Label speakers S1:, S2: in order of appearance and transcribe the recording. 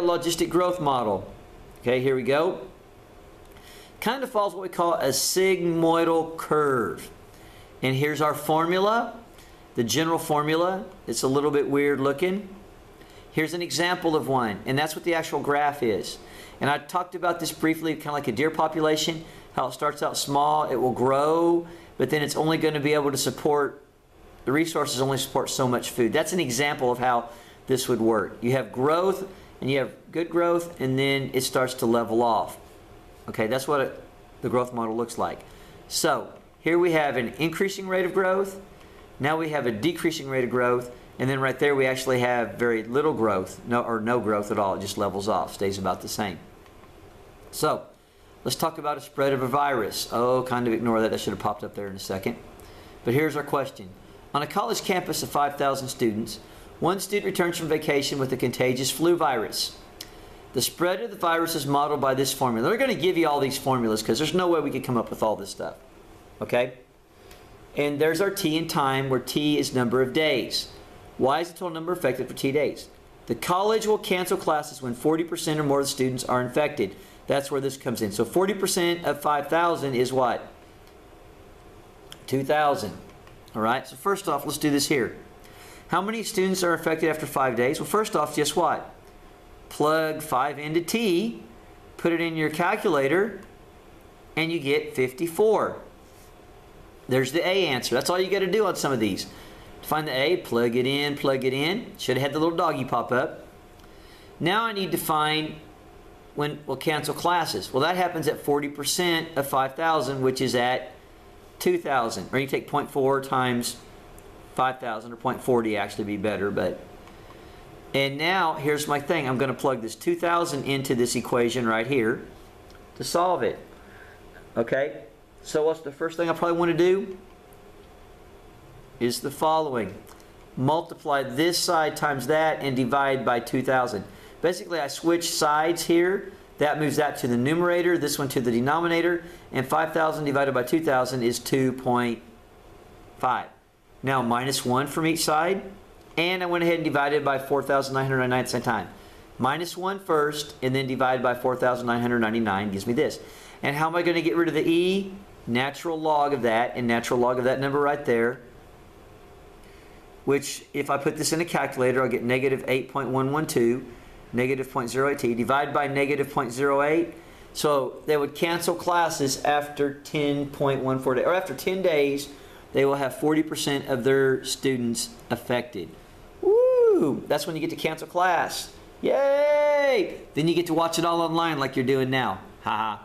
S1: logistic growth model. Okay, here we go. Kind of follows what we call a sigmoidal curve. And here's our formula, the general formula. It's a little bit weird looking. Here's an example of one, and that's what the actual graph is. And I talked about this briefly, kind of like a deer population, how it starts out small, it will grow, but then it's only going to be able to support, the resources only support so much food. That's an example of how this would work. You have growth, and you have good growth, and then it starts to level off. Okay, that's what it, the growth model looks like. So, here we have an increasing rate of growth, now we have a decreasing rate of growth, and then right there we actually have very little growth, no, or no growth at all. It just levels off, stays about the same. So, let's talk about a spread of a virus. Oh, kind of ignore that. That should have popped up there in a second. But here's our question. On a college campus of 5,000 students, one student returns from vacation with a contagious flu virus. The spread of the virus is modeled by this formula. They're going to give you all these formulas because there's no way we could come up with all this stuff. Okay? And there's our t in time where t is number of days. y is the total number affected for t days. The college will cancel classes when 40% or more of the students are infected. That's where this comes in. So 40% of 5,000 is what? 2,000. All right, so first off, let's do this here. How many students are affected after five days? Well, first off, guess what? Plug 5 into t, put it in your calculator, and you get 54. There's the A answer. That's all you got to do on some of these. To find the A, plug it in, plug it in. Should have had the little doggy pop up. Now I need to find when we'll cancel classes. Well, that happens at 40% of 5,000, which is at 2,000. Or you take 0.4 times 5,000, or 0.40 actually be better, but and now here's my thing. I'm going to plug this 2,000 into this equation right here to solve it. Okay? So what's the first thing I probably want to do? Is the following. Multiply this side times that and divide by 2,000. Basically, I switch sides here. That moves that to the numerator, this one to the denominator, and 5,000 divided by 2,000 is 2.5. Now minus 1 from each side, and I went ahead and divided by 4,999 at the time. Minus 1 first, and then divided by 4,999 gives me this. And how am I going to get rid of the e? Natural log of that, and natural log of that number right there, which if I put this in a calculator, I'll get negative 8.112, negative 0.08t, divide by negative 0.08. So they would cancel classes after 10.14 days, or after 10 days, they will have 40% of their students affected. Woo! That's when you get to cancel class. Yay! Then you get to watch it all online like you're doing now. Haha.